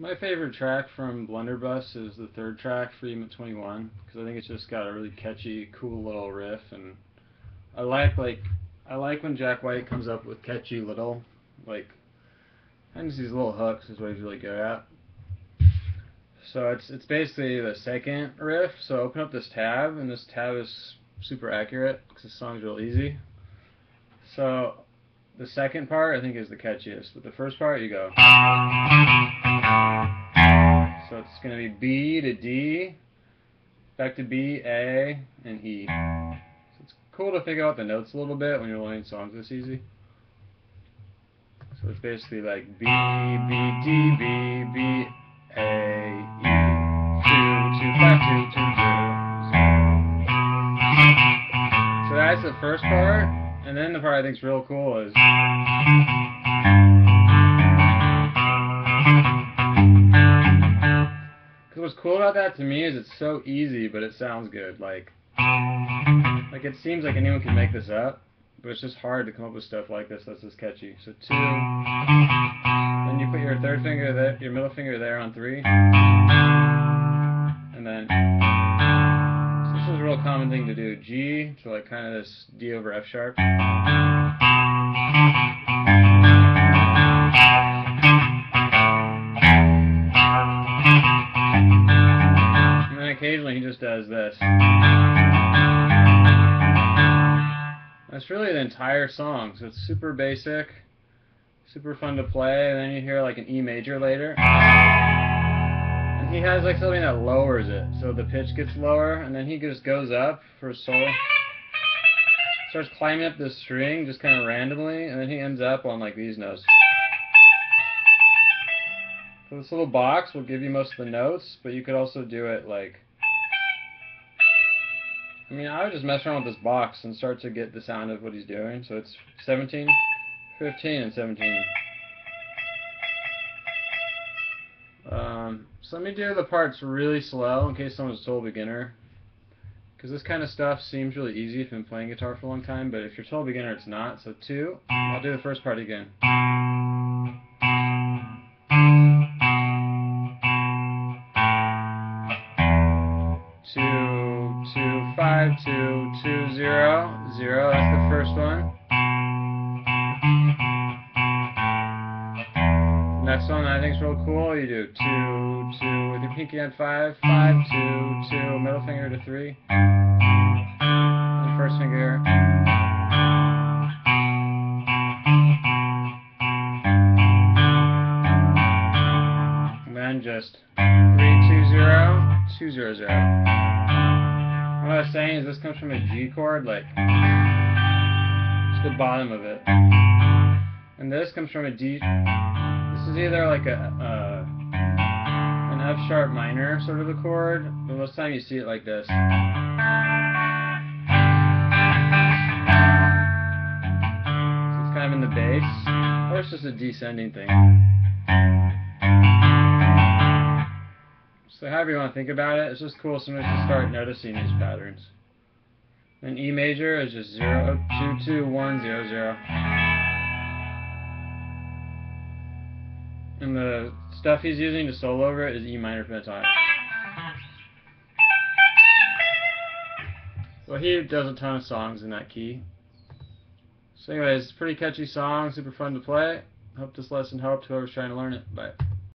My favorite track from Blunderbuss is the third track, Freedom at 21, because I think it's just got a really catchy, cool little riff, and I like like I like when Jack White comes up with catchy little like and these little hooks is what he's really good at. So it's it's basically the second riff. So open up this tab, and this tab is super accurate because the song's real easy. So the second part I think is the catchiest, but the first part you go. It's going to be B to D, back to B, A, and E. So it's cool to figure out the notes a little bit when you're learning songs this easy. So it's basically like B, B, D, B, B, A, E, two, two, five, two, two, zero. So that's the first part, and then the part I think is real cool is. What's cool about that to me is it's so easy, but it sounds good. Like, like it seems like anyone can make this up, but it's just hard to come up with stuff like this that's just catchy. So two, then you put your third finger there, your middle finger there on three, and then so this is a real common thing to do. G to like kind of this D over F sharp. Occasionally he just does this. That's really the entire song, so it's super basic, super fun to play, and then you hear like an E major later. And he has like something that lowers it, so the pitch gets lower, and then he just goes up for a solo. Starts climbing up this string just kind of randomly, and then he ends up on like these notes. So this little box will give you most of the notes, but you could also do it like I mean, I would just mess around with this box and start to get the sound of what he's doing. So it's 17, 15, and 17. Um, so let me do the parts really slow in case someone's a total beginner. Because this kind of stuff seems really easy if you've been playing guitar for a long time, but if you're a total beginner, it's not. So two, I'll do the first part again. Two two zero zero. That's the first one. Next one I think is real cool. You do two two with your pinky on five five two two middle finger to three. First finger. And then just three two zero two zero zero. What I was saying is this comes from a G chord, like, it's the bottom of it. And this comes from a D, this is either like a, an F sharp minor sort of a chord, but most of the time you see it like this. So it's kind of in the bass, or it's just a descending thing. So however you want to think about it, it's just cool sometimes to start noticing these patterns. And E major is just 0, 2, 2, 1, 0, 0. And the stuff he's using to solo over it is E minor pentatonic. Well, he does a ton of songs in that key. So anyways, pretty catchy song, super fun to play. Hope this lesson helped whoever's trying to learn it. Bye.